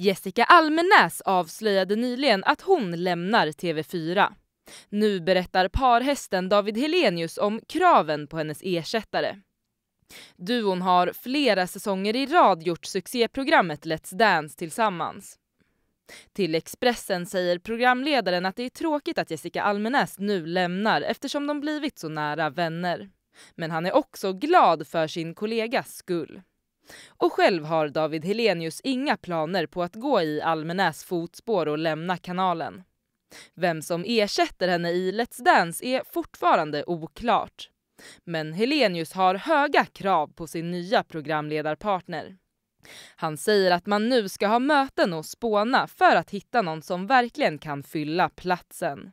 Jessica Almenäs avslöjade nyligen att hon lämnar TV4. Nu berättar parhästen David Helenius om kraven på hennes ersättare. Duon har flera säsonger i rad gjort succéprogrammet Let's Dance tillsammans. Till Expressen säger programledaren att det är tråkigt att Jessica Almenäs nu lämnar eftersom de blivit så nära vänner. Men han är också glad för sin kollegas skull. Och själv har David Helenius inga planer på att gå i Almenäs fotspår och lämna kanalen. Vem som ersätter henne i Let's Dance är fortfarande oklart. Men Helenius har höga krav på sin nya programledarpartner. Han säger att man nu ska ha möten och spåna för att hitta någon som verkligen kan fylla platsen.